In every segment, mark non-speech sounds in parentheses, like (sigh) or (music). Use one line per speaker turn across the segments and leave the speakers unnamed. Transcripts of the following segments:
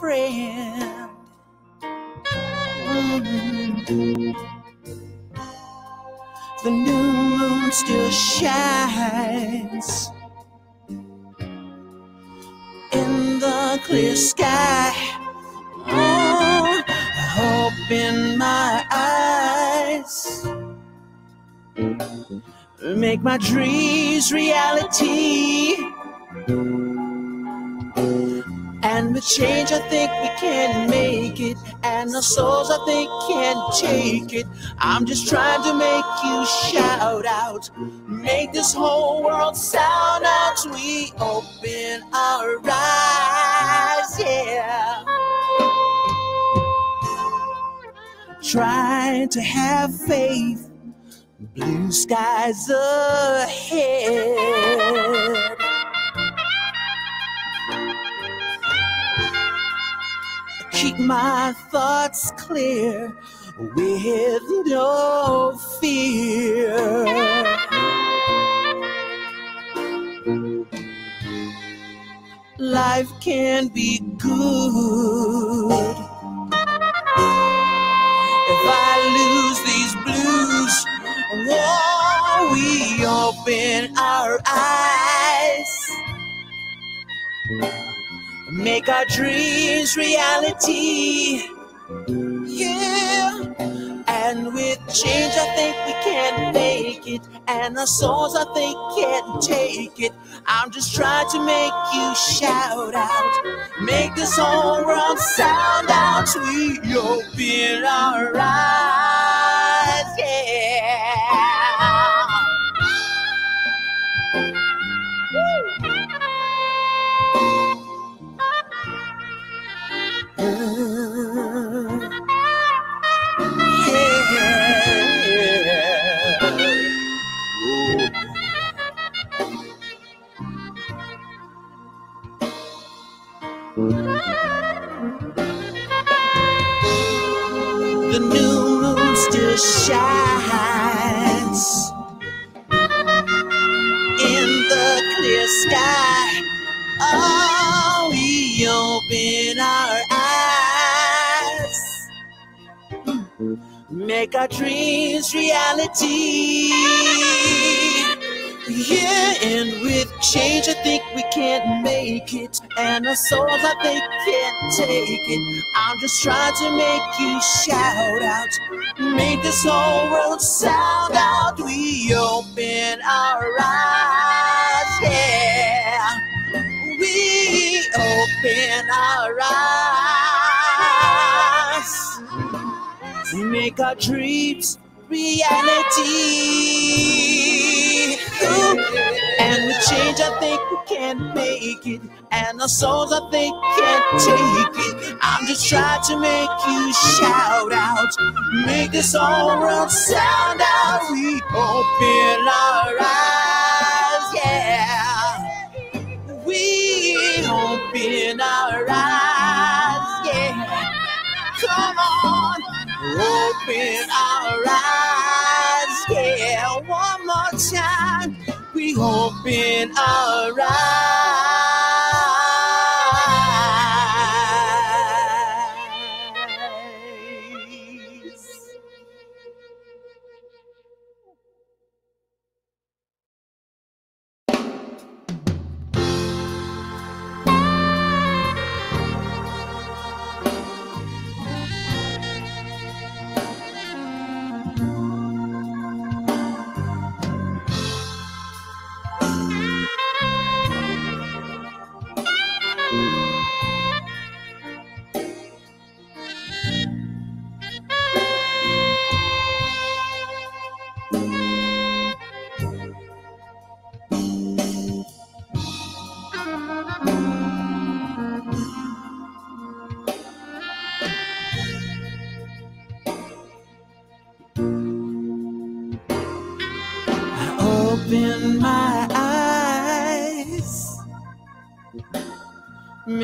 friend. The new moon still shines in the clear sky. Oh, hope in my eyes, make my dreams reality. With change, I think we can make it. And the souls, I think, can take it. I'm just trying to make you shout out. Make this whole world sound out. We open our eyes, yeah. Trying to have faith. Blue skies ahead. Keep my thoughts clear with no fear. Life can be good if I lose these blues. Oh, we open our eyes make our dreams reality. Yeah, and with change, I think we can make it, and our souls, I think, can take it. I'm just trying to make you shout out, make this whole world sound out. We open our make our dreams reality. Yeah, and with change, I think we can't make it. And our souls, I think, can't take it. I'm just trying to make you shout out. Make this whole world sound out. We open our eyes, yeah. We open our eyes. Make our dreams reality. And with change, I think we can make it. And our souls, I think, can take it. I'm just trying to make you shout out. Make this whole world sound out. We open our eyes, yeah. We open our eyes, open our eyes, yeah. One more time, we open our eyes.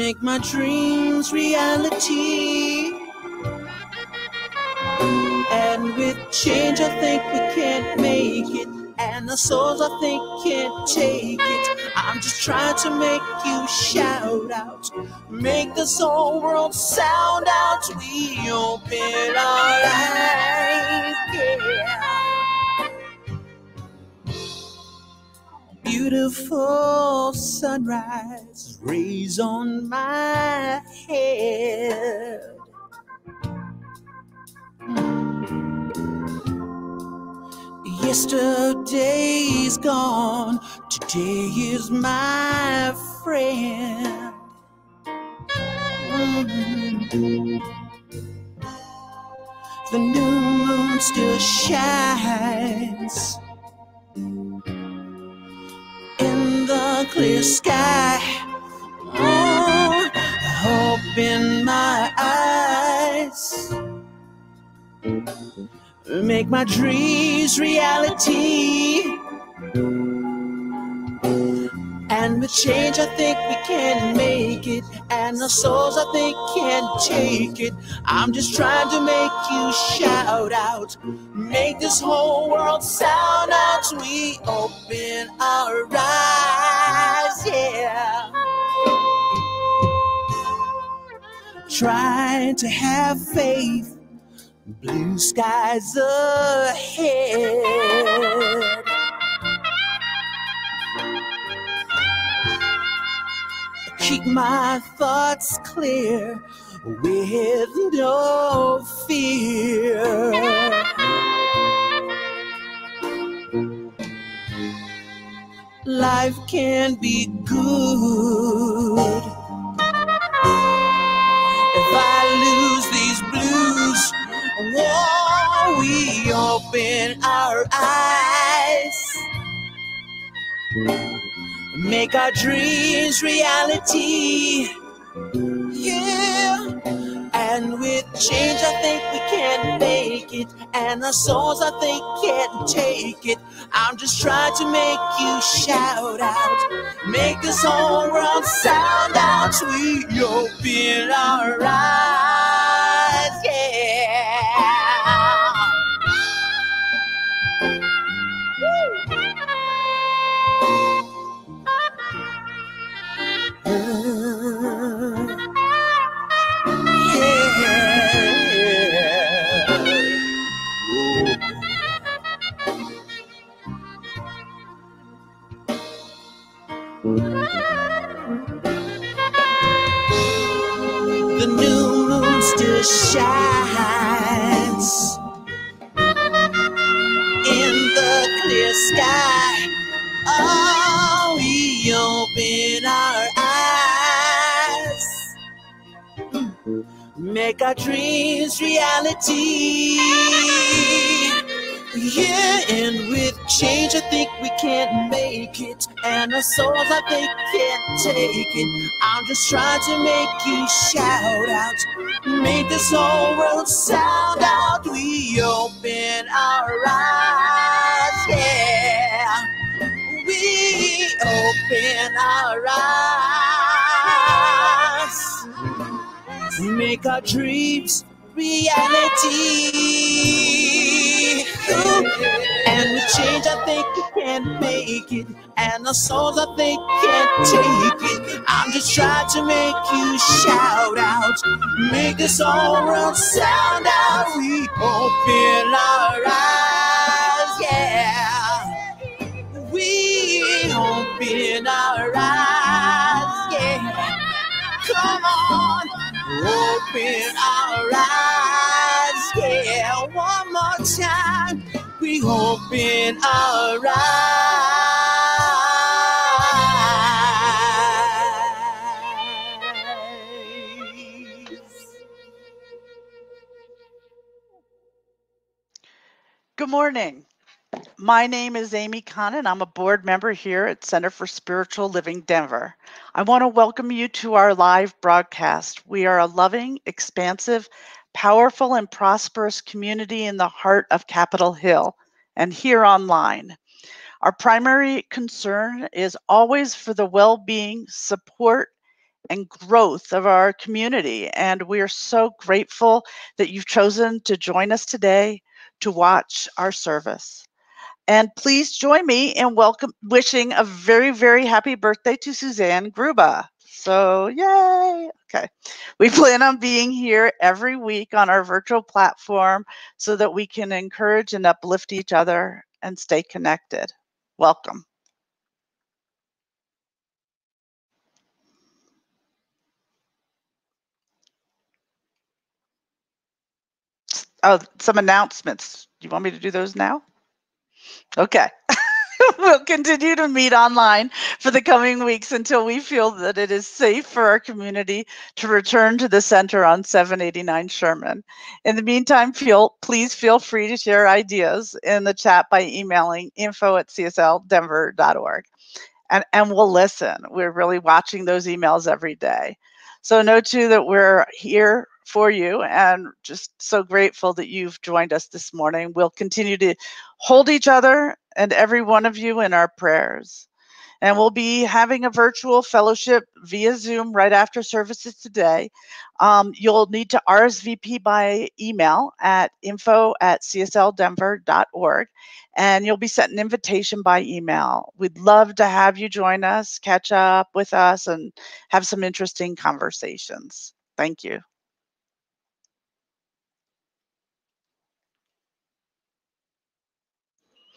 Make my dreams reality. And with change, I think we can't make it. and the souls I think can't take it. I'm just trying to make you shout out, make this whole world sound out. We open our eyes, yeah. Beautiful sunrise rays on my head. Yesterday's gone, today is my friend. The new moon still shines clear sky. Oh, hope in my eyes make my dreams reality. And with change, I think we can make it. And the souls, I think, can take it. I'm just trying to make you shout out. Make this whole world sound out. We open our eyes, yeah. Trying to have faith blue skies ahead. Keep my thoughts clear with no fear. Life can be good if I lose these blues. Whoa, we open our eyes, make our dreams reality. With change, I think we can make it, and the souls I think can't take it. I'm just trying to make you shout out, make this whole world sound out. We open our eyes, shines in the clear sky. Oh, we open our eyes, make our dreams reality. Yeah, and with change, I think we can't make it, and our souls, I think, can't take it. I'm just trying to make you shout out, make this whole world sound out. We open our eyes, yeah. We open our eyes, make our dreams reality. And with change, I think we can make it. And the souls, I think, can't take it. I'm just trying to make you shout out. Make this whole world sound out. We open our eyes, yeah. We open our eyes, yeah. Come on, open our eyes, yeah. One more time, we open our eyes.
Good morning. My name is Amy Kahn, and I'm a board member here at Center for Spiritual Living Denver. I want to welcome you to our live broadcast. We are a loving, expansive, powerful, and prosperous community in the heart of Capitol Hill and here online. Our primary concern is always for the well being, support, and growth of our community. And we are so grateful that you've chosen to join us today to watch our service. And please join me in welcome wishing a very, very happy birthday to Suzanne Gruba. So, yay. Okay. We (laughs) plan on being here every week on our virtual platform so that we can encourage and uplift each other and stay connected. Welcome. Oh, some announcements. Do you want me to do those now? Okay. (laughs) we'll continue to meet online for the coming weeks until we feel that it is safe for our community to return to the center on 789 Sherman. In the meantime, feel please feel free to share ideas in the chat by emailing info at csldenver.org. And, and we'll listen. We're really watching those emails every day. So know too that we're here for you and just so grateful that you've joined us this morning. We'll continue to hold each other and every one of you in our prayers. And we'll be having a virtual fellowship via Zoom right after services today. Um, you'll need to RSVP by email at info at csldenver.org and you'll be sent an invitation by email. We'd love to have you join us, catch up with us, and have some interesting conversations. Thank you.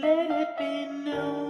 Let it be known.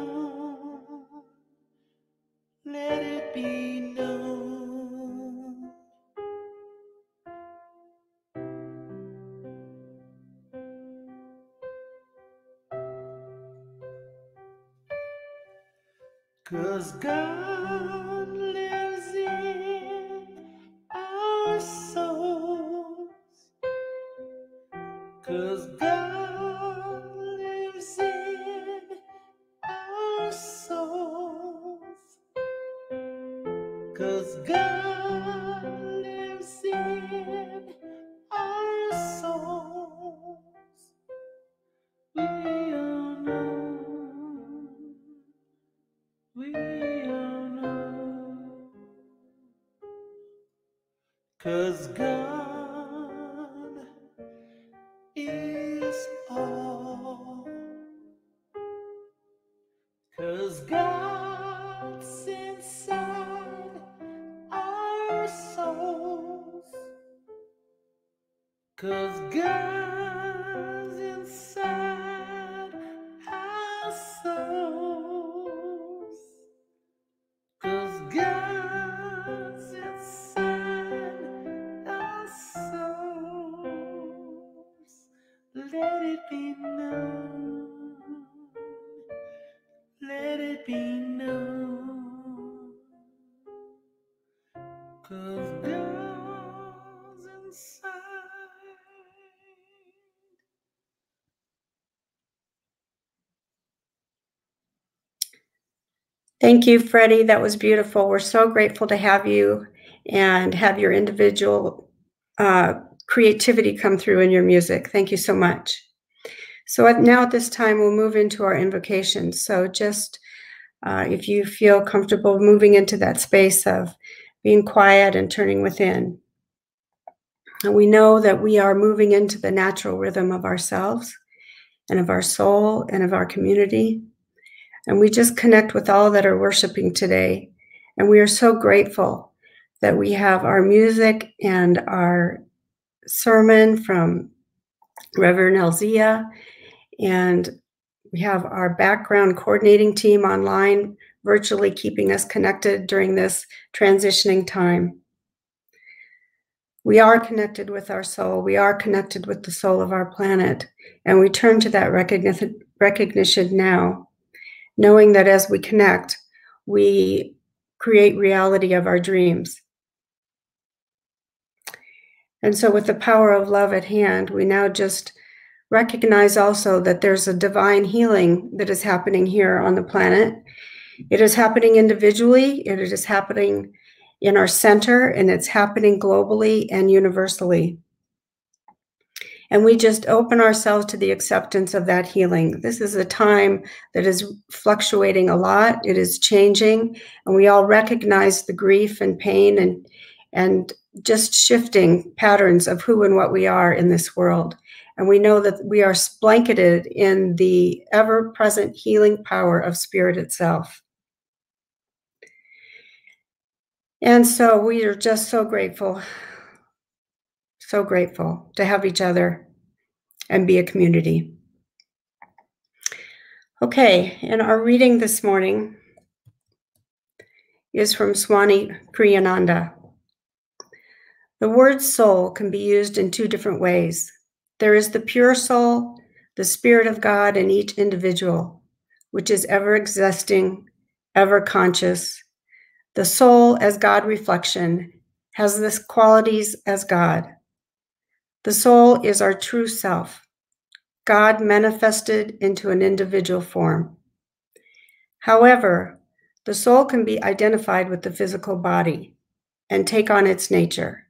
Cause God's inside.
Thank you, Freddy. That was beautiful. We're so grateful to have you and have your individual uh, creativity come through in your music. Thank you so much. So at, now at this time, we'll move into our invocations. So just uh, if you feel comfortable moving into that space of being quiet and turning within. And we know that we are moving into the natural rhythm of ourselves and of our soul and of our community. And we just connect with all that are worshiping today. And we are so grateful that we have our music and our sermon from Reverend Elzia. And we have our background coordinating team online, virtually keeping us connected during this transitioning time. We are connected with our soul. We are connected with the soul of our planet. And we turn to that recognition, recognition now, knowing that as we connect, we create reality of our dreams. And so, with the power of love at hand, we now just recognize also that there's a divine healing that is happening here on the planet. It is happening individually, and it is happening in our center, and it's happening globally and universally. And we just open ourselves to the acceptance of that healing. This is a time that is fluctuating a lot. It is changing, and we all recognize the grief and pain and and just shifting patterns of who and what we are in this world. And we know that we are blanketed in the ever present healing power of spirit itself. And so we are just so grateful, so grateful to have each other and be a community. Okay, and our reading this morning is from Swami Kriyananda. The word soul can be used in two different ways. There is the pure soul, the spirit of God in each individual, which is ever existing, ever conscious, the soul, as God reflection, has the qualities as God. The soul is our true self, God manifested into an individual form. However, the soul can be identified with the physical body and take on its nature.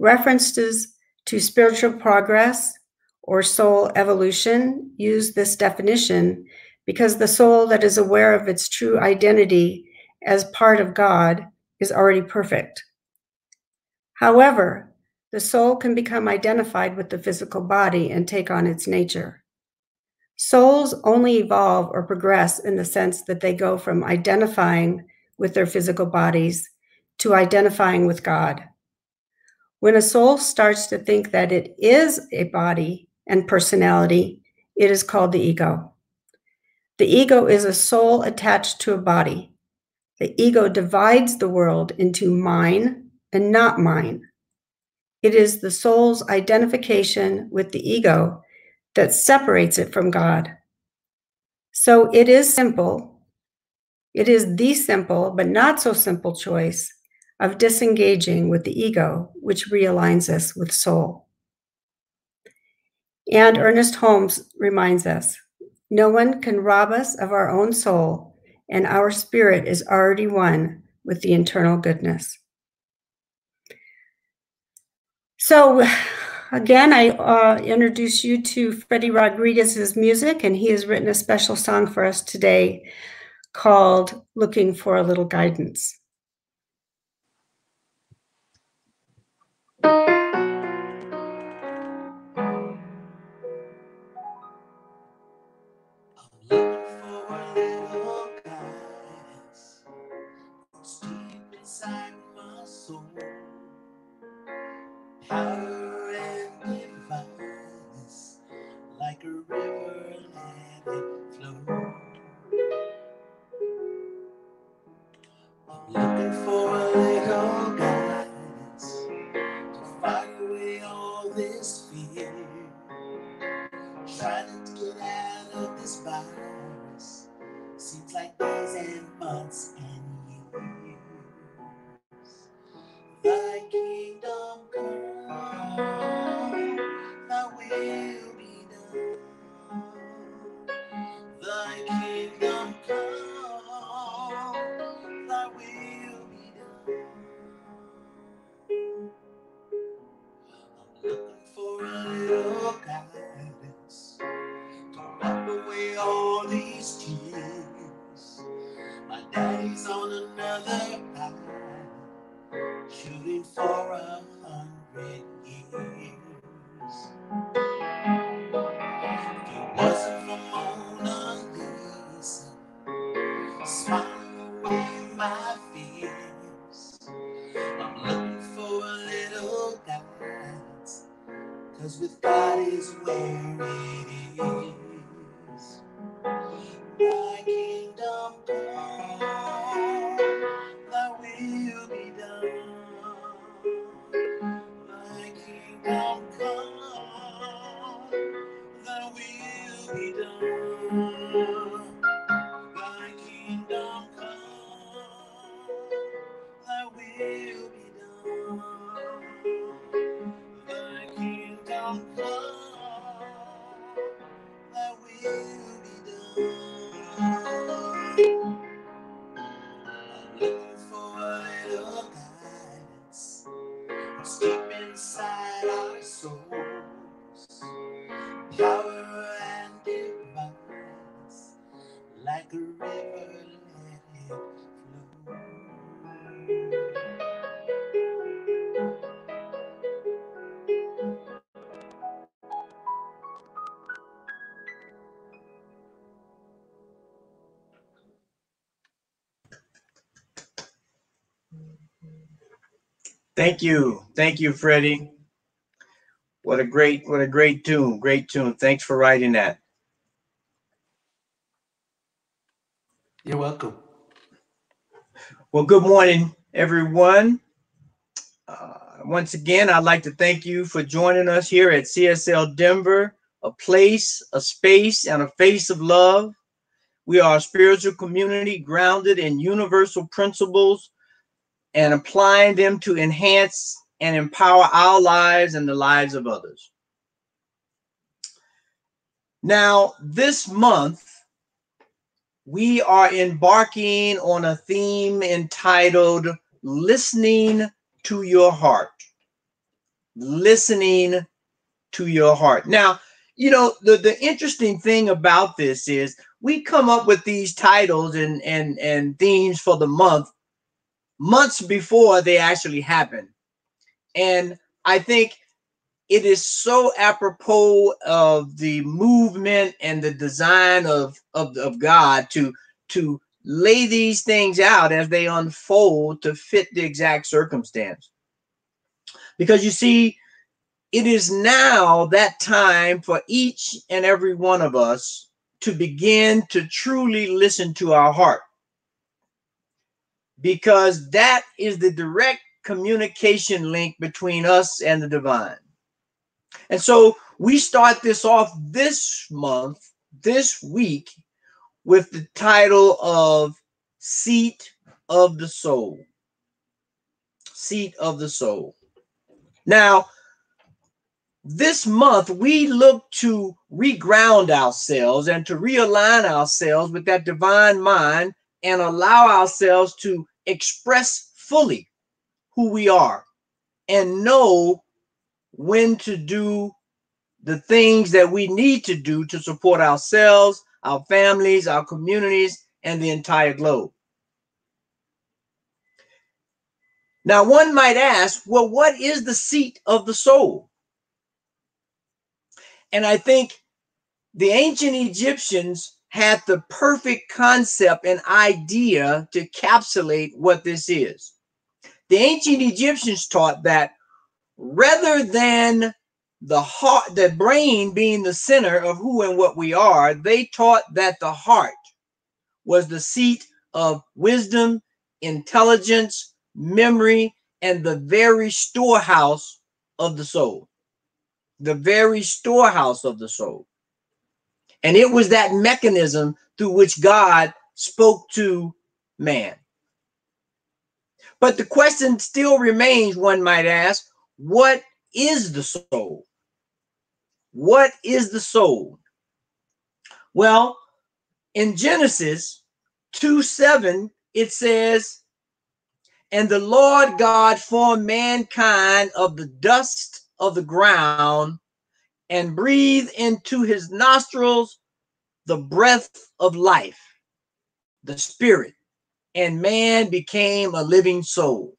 References to spiritual progress or soul evolution use this definition because the soul that is aware of its true identity as part of God is already perfect. However, the soul can become identified with the physical body and take on its nature. Souls only evolve or progress in the sense that they go from identifying with their physical bodies to identifying with God. When a soul starts to think that it is a body and personality, it is called the ego. The ego is a soul attached to a body. The ego divides the world into mine and not mine. It is the soul's identification with the ego that separates it from God. So it is simple. It is the simple, but not so simple choice of disengaging with the ego, which realigns us with soul. And Ernest Holmes reminds us no one can rob us of our own soul and our spirit is already one with the internal goodness. So, again, I uh, introduce you to Freddy Rodriguez's music, and he has written a special song for us today called Looking for a Little Guidance.
Thank you. Thank you, Freddy. What a great, what a great tune. Great tune. Thanks for writing that.
You're welcome.
Well, good morning, everyone. Uh, once again, I'd like to thank you for joining us here at CSL Denver, a place, a space, and a face of love. We are a spiritual community grounded in universal principles and applying them to enhance and empower our lives and the lives of others. Now, this month, we are embarking on a theme entitled Listening to Your Heart. Listening to Your Heart. Now, you know, the, the interesting thing about this is we come up with these titles and, and, and themes for the month months before they actually happen. And I think it is so apropos of the movement and the design of, of, of God to, to lay these things out as they unfold to fit the exact circumstance. Because you see, it is now that time for each and every one of us to begin to truly listen to our heart. Because that is the direct communication link between us and the divine. And so we start this off this month, this week, with the title of Seat of the Soul. Seat of the Soul. Now, this month, we look to reground ourselves and to realign ourselves with that divine mind and allow ourselves to express fully who we are and know when to do the things that we need to do to support ourselves, our families, our communities, and the entire globe. Now, one might ask, well, what is the seat of the soul? And I think the ancient Egyptians had the perfect concept and idea to capsulate what this is. The ancient Egyptians taught that rather than the heart, the brain being the center of who and what we are, they taught that the heart was the seat of wisdom, intelligence, memory, and the very storehouse of the soul. The very storehouse of the soul. And it was that mechanism through which God spoke to man. But the question still remains, one might ask, what is the soul? What is the soul? Well, in Genesis 2 7, it says, And the Lord God formed mankind of the dust of the ground and breathe into his nostrils the breath of life, the spirit, and man became a living soul.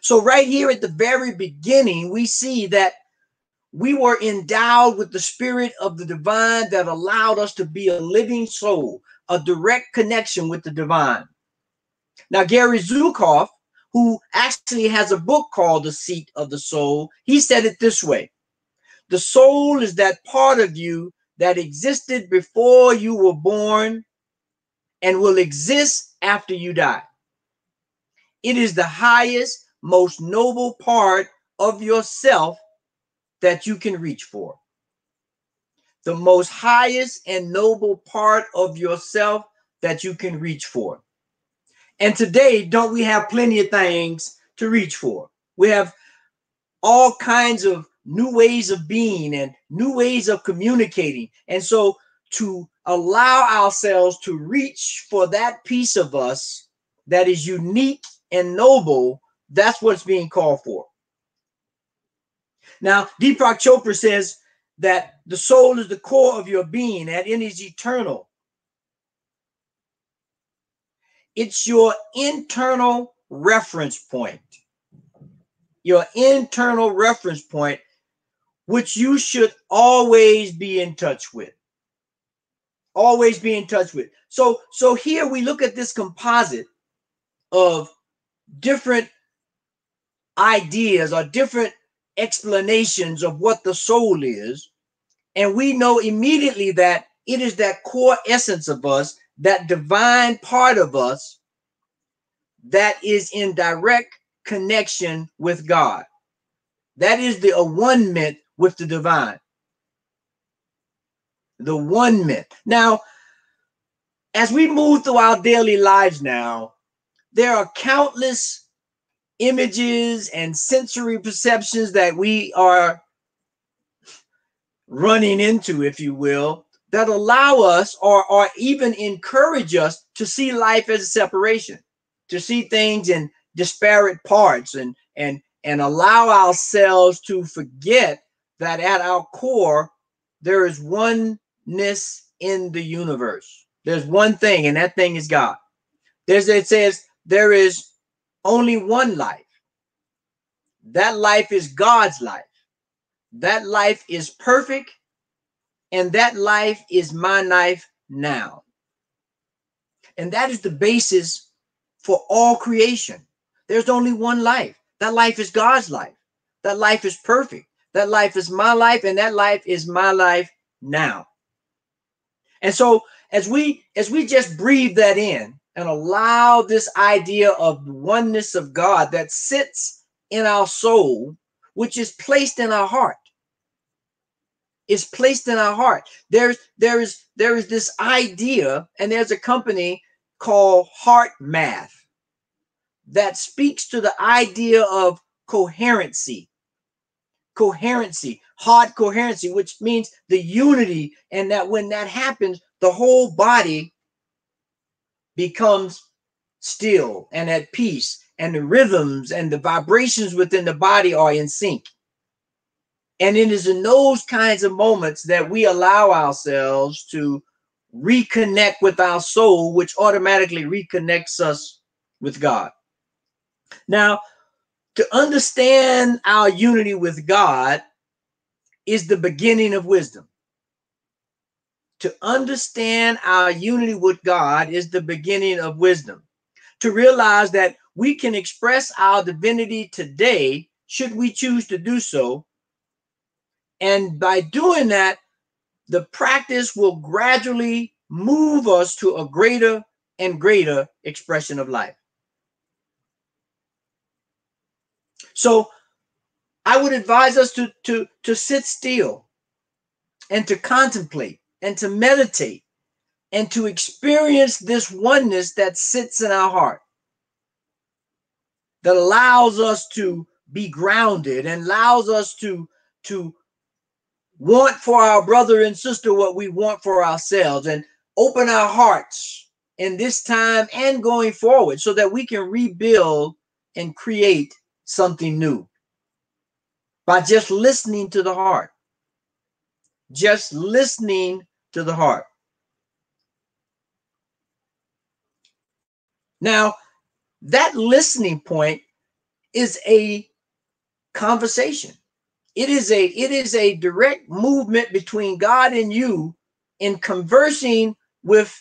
So, right here at the very beginning, we see that we were endowed with the spirit of the divine that allowed us to be a living soul, a direct connection with the divine. Now, Gary Zukav, who actually has a book called The Seat of the Soul, he said it this way The soul is that part of you that existed before you were born and will exist after you die. It is the highest, most noble part of yourself that you can reach for. The most highest and noble part of yourself that you can reach for. And today, don't we have plenty of things to reach for? We have all kinds of new ways of being and new ways of communicating. And so, to allow ourselves to reach for that piece of us that is unique and noble, that's what's being called for. Now, Deepak Chopra says that the soul is the core of your being and it is eternal. It's your internal reference point. Your internal reference point, which you should always be in touch with. Always be in touch with. So, so here we look at this composite of different ideas or different explanations of what the soul is. And we know immediately that it is that core essence of us, that divine part of us that is in direct connection with God. That is the one mint with the divine. The one myth. Now, as we move through our daily lives now, there are countless images and sensory perceptions that we are running into, if you will, that allow us or, or even encourage us to see life as a separation, to see things in disparate parts and and and allow ourselves to forget that at our core there is oneness in the universe. There's one thing, and that thing is God. There's it says there is only one life. That life is God's life. That life is perfect, and that life is my life now. And that is the basis for all creation. There's only one life. That life is God's life. That life is perfect. That life is my life, and that life is my life now. And so as we as we just breathe that in, and allow this idea of oneness of God that sits in our soul, which is placed in our heart. Is placed in our heart. There's there is there is this idea, and there's a company called HeartMath that speaks to the idea of coherency. Coherency, heart coherency, which means the unity, and that when that happens, the whole body becomes still and at peace, and the rhythms and the vibrations within the body are in sync. And it is in those kinds of moments that we allow ourselves to reconnect with our soul, which automatically reconnects us with God. Now, to understand our unity with God is the beginning of wisdom to understand our unity with God is the beginning of wisdom. To realize that we can express our divinity today, should we choose to do so. And by doing that, the practice will gradually move us to a greater and greater expression of life. So I would advise us to, to, to sit still and to contemplate and to meditate and to experience this oneness that sits in our heart that allows us to be grounded and allows us to to want for our brother and sister what we want for ourselves and open our hearts in this time and going forward so that we can rebuild and create something new by just listening to the heart just listening to the heart. Now, that listening point is a conversation. It is a it is a direct movement between God and you in conversing with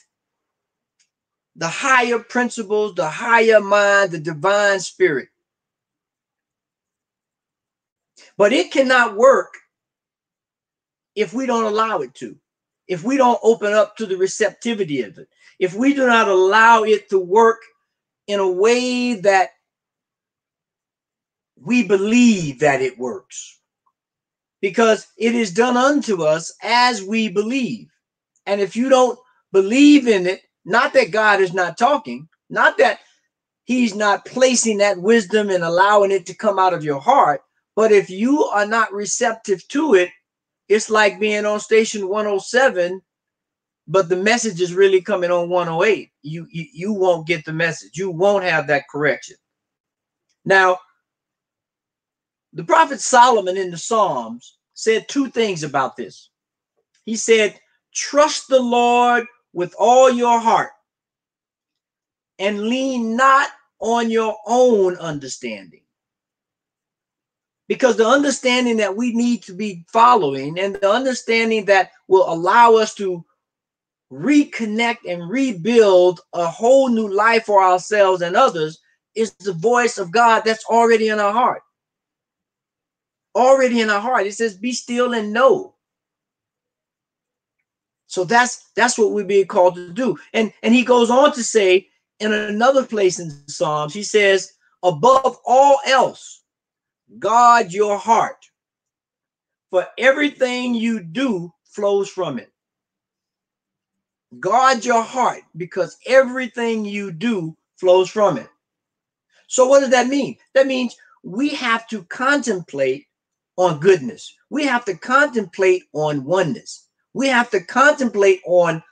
the higher principles, the higher mind, the divine spirit. But it cannot work if we don't allow it to if we don't open up to the receptivity of it, if we do not allow it to work in a way that we believe that it works, because it is done unto us as we believe. And if you don't believe in it, not that God is not talking, not that He's not placing that wisdom and allowing it to come out of your heart, but if you are not receptive to it, it's like being on station 107 but the message is really coming on 108 you, you you won't get the message. You won't have that correction. Now the prophet solomon in the psalms said two things about this. He said trust the lord with all your heart and lean not on your own understanding. Because the understanding that we need to be following and the understanding that will allow us to reconnect and rebuild a whole new life for ourselves and others is the voice of God that's already in our heart. Already in our heart. It says, be still and know. So that's that's what we're being called to do. And and he goes on to say in another place in Psalms, he says, above all else, guard your heart, for everything you do flows from it. Guard your heart because everything you do flows from it. So, what does that mean? That means we have to contemplate on goodness, we have to contemplate on oneness, we have to contemplate on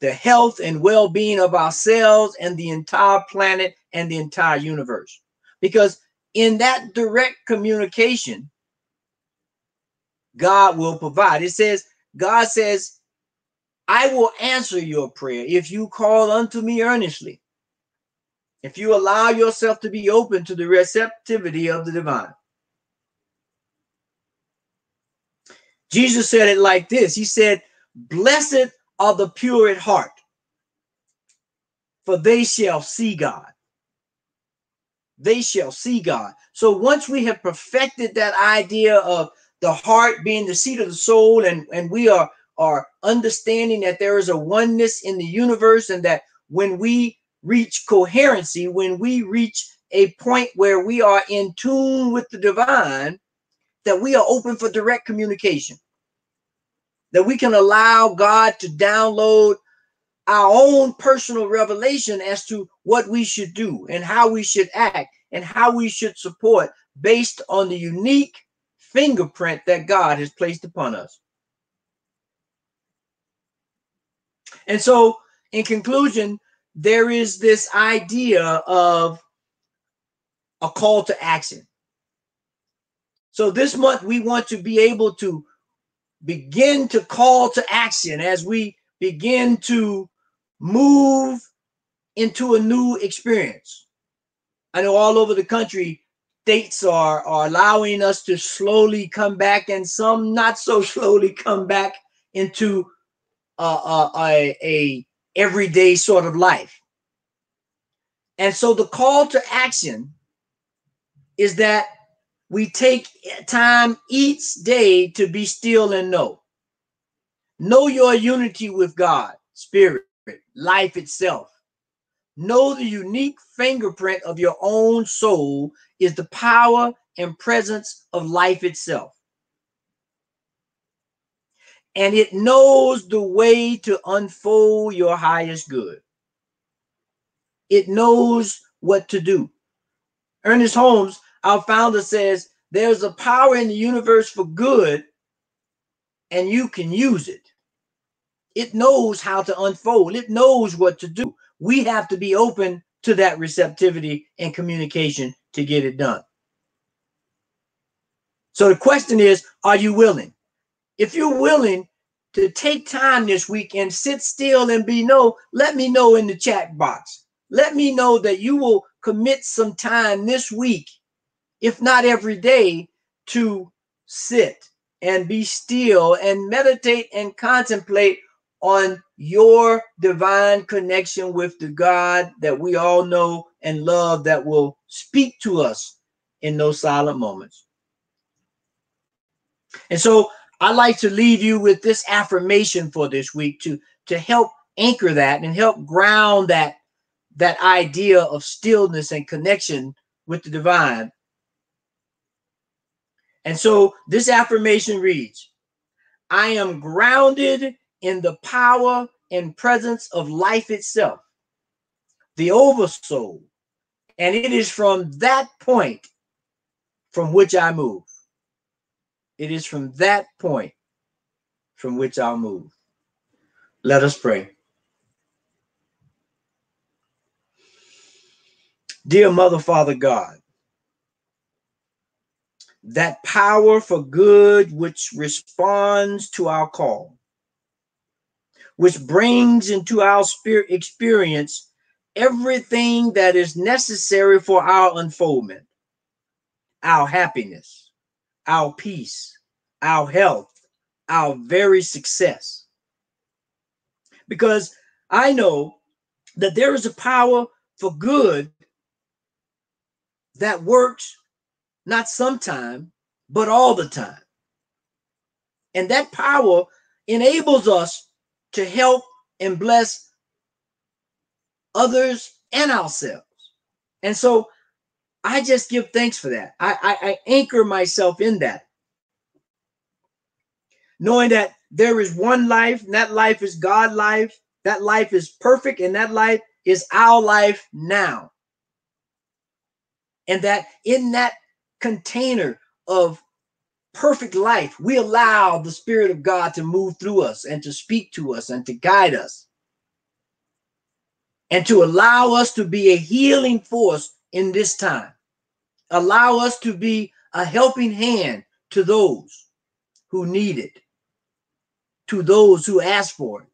the health and well being of ourselves and the entire planet and the entire universe. Because in that direct communication, God will provide. It says, God says, I will answer your prayer if you call unto me earnestly. If you allow yourself to be open to the receptivity of the divine. Jesus said it like this He said, Blessed are the pure at heart, for they shall see God. They shall see God. So once we have perfected that idea of the heart being the seat of the soul, and, and we are are understanding that there is a oneness in the universe and that when we reach coherency, when we reach a point where we are in tune with the divine, that we are open for direct communication. That we can allow God to download our own personal revelation as to what we should do and how we should act and how we should support based on the unique fingerprint that God has placed upon us. And so, in conclusion, there is this idea of a call to action. So, this month, we want to be able to begin to call to action as we begin to move into a new experience. I know all over the country, states are, are allowing us to slowly come back, and some not so (laughs) slowly come back into uh, a, a everyday sort of life. And so the call to action is that we take time each day to be still and know. Know your unity with God, spirit, life itself. Know the unique fingerprint of your own soul is the power and presence of life itself and it knows the way to unfold your highest good. It knows what to do. Ernest Holmes, our founder, says there's a power in the universe for good, and you can use it. It knows how to unfold, it knows what to do. We have to be open to that receptivity and communication to get it done. So the question is are you willing? if you're willing to take time this week and sit still and be no, let me know in the chat box. Let me know that you will commit some time this week, if not every day, to sit and be still and meditate and contemplate on your divine connection with the God that we all know and love that will speak to us in those silent moments. And so I like to leave you with this affirmation for this week to to help anchor that and help ground that that idea of stillness and connection with the divine. And so this affirmation reads, I am grounded in the power and presence of life itself, the oversoul, and it is from that point from which I move. It is from that point from which I'll move. Let us pray. Dear Mother, Father God, that power for good which responds to our call, which brings into our spirit experience everything that is necessary for our unfoldment, our happiness, our peace, our health, our very success. Because I know that there is a power for good that works not sometime, but all the time. And that power enables us to help and bless others and ourselves. And so I just give thanks for that. I, I, I anchor myself in that. Knowing that there is one life, and that life is God life. That life is perfect, and that life is our life now. And that in that container of perfect life, we allow the Spirit of God to move through us and to speak to us and to guide us and to allow us to be a healing force in this time. Allow us to be a helping hand to those who need it, to those who ask for it.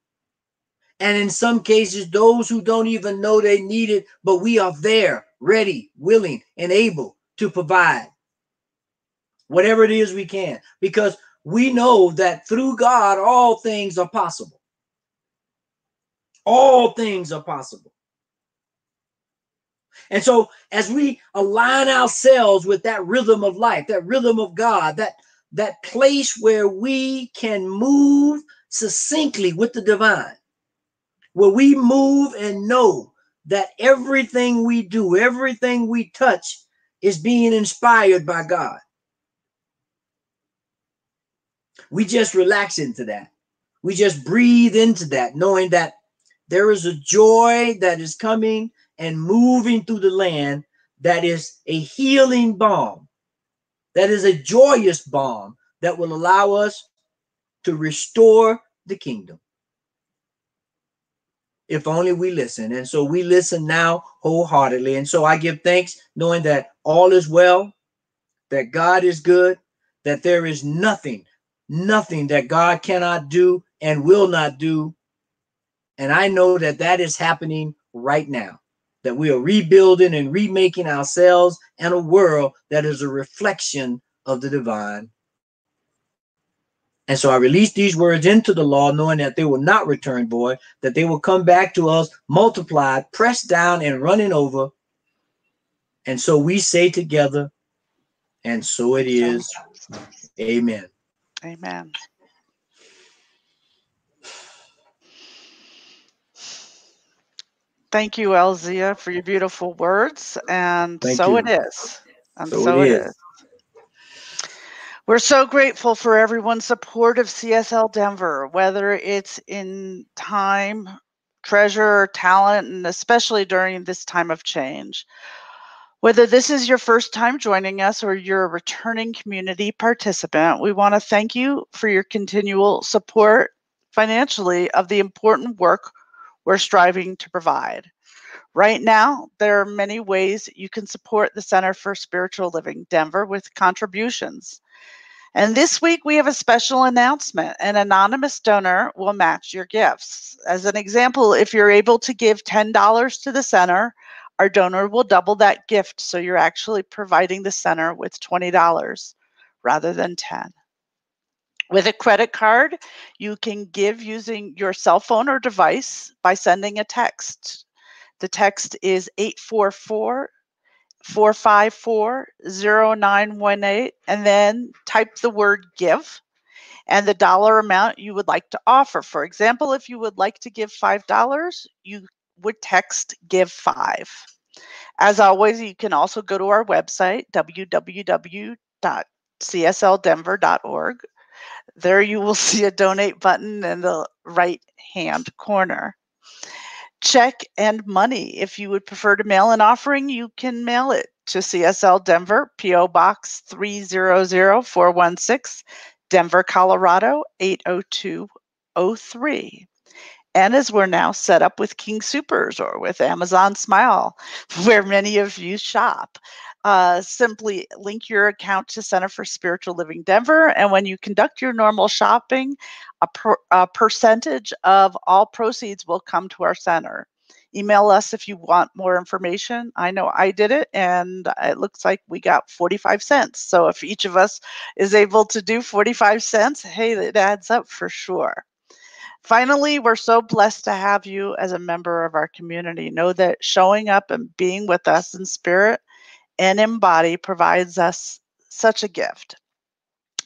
And in some cases, those who don't even know they need it, but we are there, ready, willing, and able to provide whatever it is we can, because we know that through God, all things are possible. All things are possible. And so, as we align ourselves with that rhythm of life, that rhythm of God, that that place where we can move succinctly with the divine, where we move and know that everything we do, everything we touch is being inspired by God. We just relax into that. We just breathe into that, knowing that there is a joy that is coming and moving through the land that is a healing balm, that is a joyous balm that will allow us to restore the kingdom. If only we listen. And so we listen now wholeheartedly. And so I give thanks knowing that all is well, that God is good, that there is nothing nothing that God cannot do and will not do. And I know that that is happening right now, that we are rebuilding and remaking ourselves and a world that is a reflection of the divine. And so I release these words into the law, knowing that they will not return void, that they will come back to us multiplied, pressed down, and running over. And so we say together, and so it is. Amen.
Amen. Thank you, Elzia, for your beautiful words. And
Thank
so
you.
it is. And
So
so,
it is.
is. We're so grateful for everyone's support of CSL Denver, whether it's in time, treasure, talent, and especially during this time of change. Whether this is your first time joining us or you're a returning community participant, we want to thank you for your continual support financially of the important work we're striving to provide. Right now, there are many ways you can support the Center for Spiritual Living Denver with contributions. And this week, we have a special announcement. An anonymous donor will match your gifts. As an example, if you're able to give $10 to the center, our donor will double that gift. So you're actually providing the center with $20 rather than 10. With a credit card, you can give using your cell phone or device by sending a text. The text is 844 454 0918, and then type the word give and the dollar amount you would like to offer. For example, if you would like to give $5, you would text give five. As always, you can also go to our website, www.csldenver.org. There you will (laughs) see a donate button in the right hand corner. Check and money. If you would prefer to mail an offering, you can mail it to CSL Denver, P.O. Box 300416, Denver, Colorado 80203. And as we're now set up with King Soopers or with Amazon Smile, (laughs) where many of you shop, uh, simply link your account to Center for Spiritual Living Denver. And when you conduct your normal shopping, a, per, a percentage of all proceeds will come to our center. Email us if you want more information. I know I did it and it looks like we got 45 cents. So if each of us is able to do 45 cents, hey, it adds up for sure. Finally, we're so blessed to have you as a member of our community. Know that showing up and being with us in spirit and in body provides us such a gift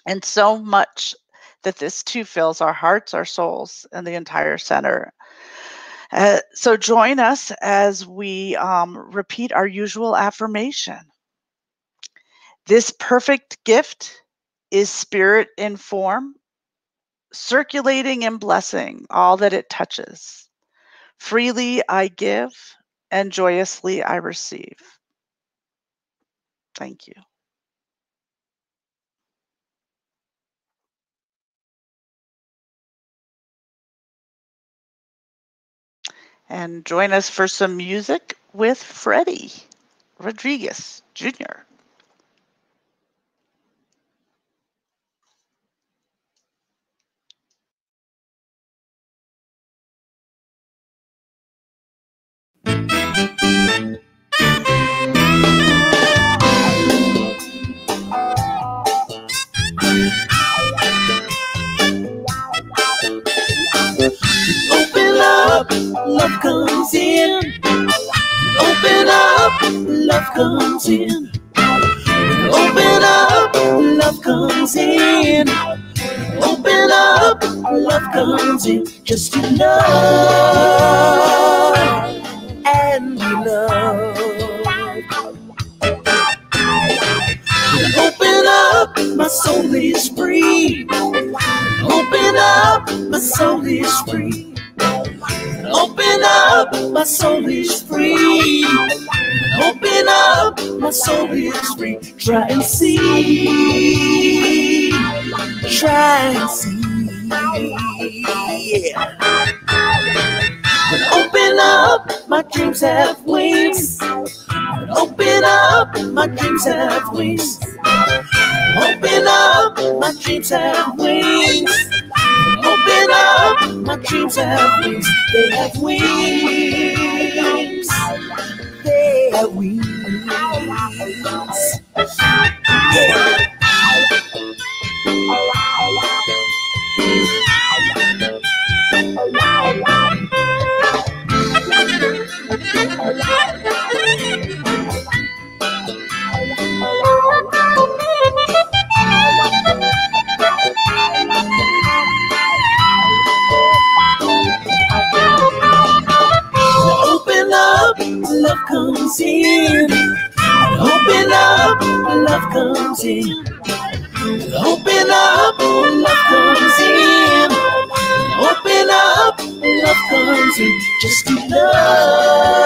and so much that this too fills our hearts, our souls, and the entire center. Uh, so join us as we um, repeat our usual affirmation. This perfect gift is spirit in form, circulating and blessing all that it touches. Freely I give, and joyously I receive. Thank you. and join us for some music with Freddy Rodriguez Jr.
love comes in. Open up, love comes in. Open up, love comes in. Open up, love comes in. Just to love and be loved. Open up, my soul is free. Open up, my soul is free. Open up, my soul is free. Open up, my soul is free. Try and see. Try and see. Yeah. Open up, my dreams have wings. Open up, my dreams have wings. Open up, my dreams have wings. Open up, my dreams have wings. They have wings. They have wings. Yeah. love in. Open up, love comes in. Open up, love comes in. Open up, love comes in. Just to love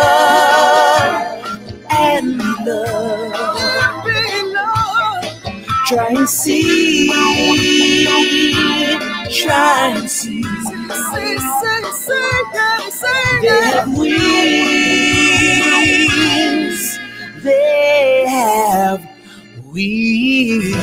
and love. Try and see. Try wings.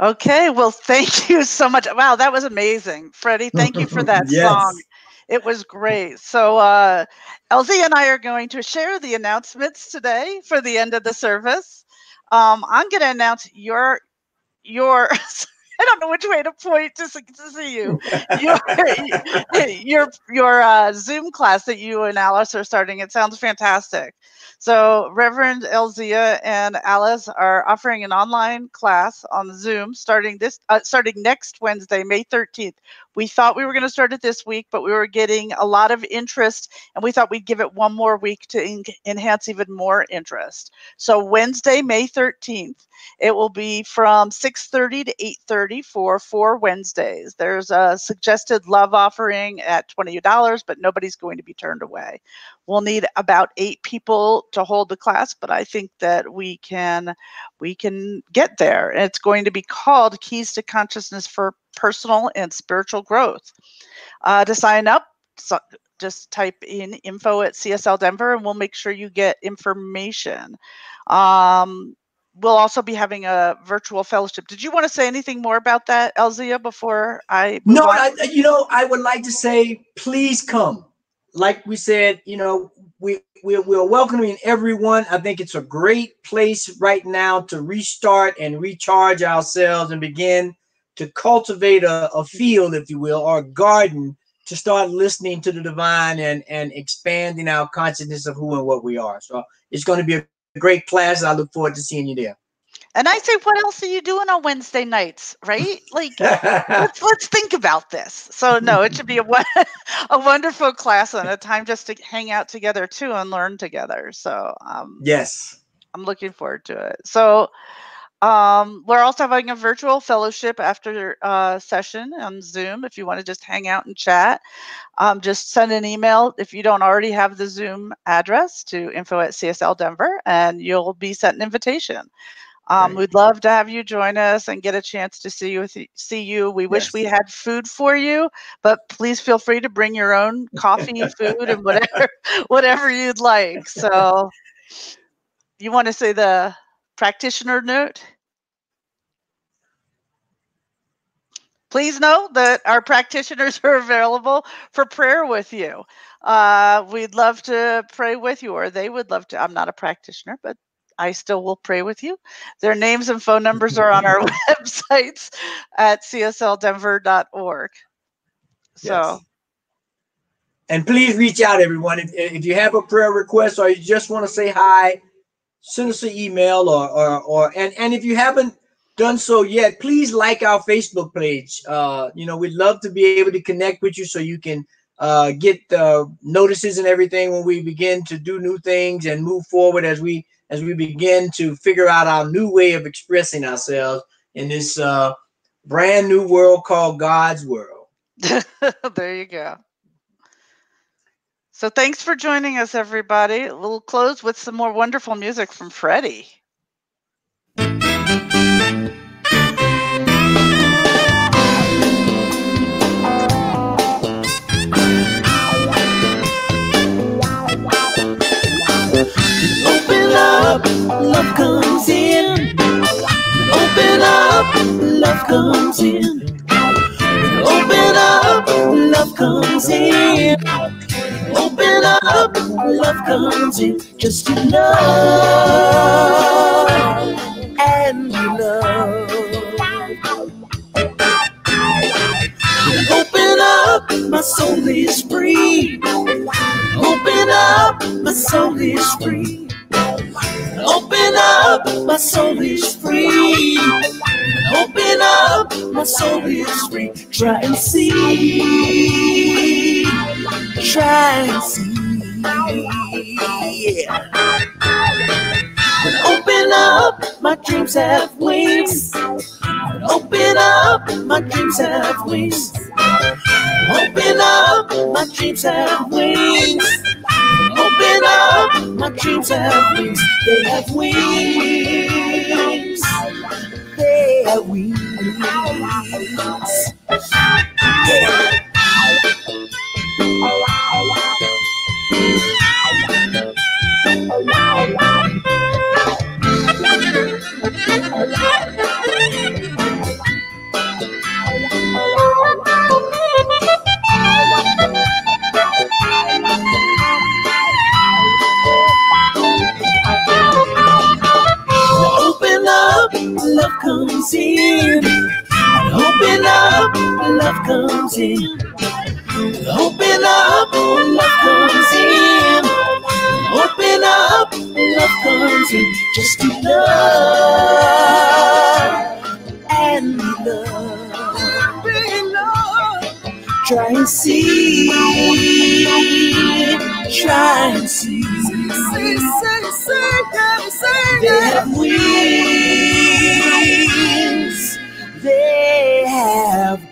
Okay, well, thank you so much. Wow, that was amazing. Freddy, thank you for that (laughs)
Yes.
song. It was great. So, uh, Elzia and I are going to share the announcements today for the end of the service. Um, I'm going to announce your, your, (laughs) (laughs) I don't know which way to point to, see- to see you. Your, (laughs) your, your uh, Zoom class that you and Alice are starting. It sounds fantastic. So Reverend Elzia and Alice are offering an online class on Zoom starting this uh, starting next Wednesday, May 13th. We thought we were going to start it this week, but we were getting a lot of interest and we thought we'd give it one more week to en- enhance even more interest. So Wednesday, May 13th, it will be from 6:30 to 8:30 for four Wednesdays. There's a suggested love offering at $20, but nobody's going to be turned away. We'll need about eight people to hold the class, but I think that we can we can get there. And it's going to be called Keys to Consciousness for Personal and Spiritual Growth. Uh, to sign up, so- just type in info at CSL Denver and we'll make sure you get information. Um, we'll also be having a virtual fellowship. Did you want to say anything more about that, Elzia, before I?
no, I, you know, I would like to say, please come. Like we said, you know, we we're, we're welcoming everyone. I think it's a great place right now to restart and recharge ourselves and begin to cultivate a, a field, if you will, or a garden to start listening to the divine and and expanding our consciousness of who and what we are. So it's going to be a great class. And I look forward to seeing you there.
And I say, what else are you doing on Wednesday nights, right? Like, let's (laughs) let's think about this. So no, it should be a (laughs) a wonderful class and a time just to hang out together too and learn together. So um,
yes,
I'm looking forward to it. So um, we're also having a virtual fellowship after uh, session on Zoom. If you want to just hang out and chat, um, just send an email if you don't already have the Zoom address to info at CSL Denver, and you'll be sent an invitation. Um, we'd love to have you join us and get a chance to see you. See you. We wish
Yes.
we had food for you, but please feel free to bring your own coffee, (laughs) food, and whatever (laughs) whatever you'd like. So, you want to say the practitioner note? Please know that our practitioners (laughs) are available for prayer with you. Uh, we'd love to pray with you, or they would love to. I'm not a practitioner, but I still will pray with you. Their names and phone numbers are on our (laughs) websites at csldenver.org. So,
Yes. And please reach out, everyone. If, if you have a prayer request or you just want to say hi, send us an email or or, or and, and if you haven't done so yet, please like our Facebook page. Uh, you know, we'd love to be able to connect with you so you can uh, get uh, notices and everything when we begin to do new things and move forward as we as we begin to figure out our new way of expressing ourselves in this uh, brand new world called God's world. (laughs)
there you go. So, thanks for joining us, everybody. We'll close with some more wonderful music from Freddy.
Open up, love comes in. Open up, love comes in. Open up, love comes in. Open up, love comes in. Just to and you loved. Open up, my soul is free. Open up, my soul is free. Open up, my soul is free. Open up, my soul is free. Try and see. Try and see. Yeah. Open up, my dreams have wings. Open up, my dreams have wings. Open up, my dreams have wings. Open up, my dreams have wings. They have wings. They have wings. Yeah. Open up, love comes in. Open up, love comes in. Open up, love comes in. Open up, love comes in. Just to love and loved. Try and see. Try and see. They have wings. They have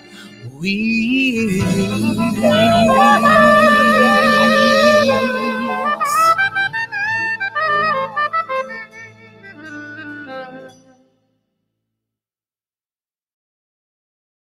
wings.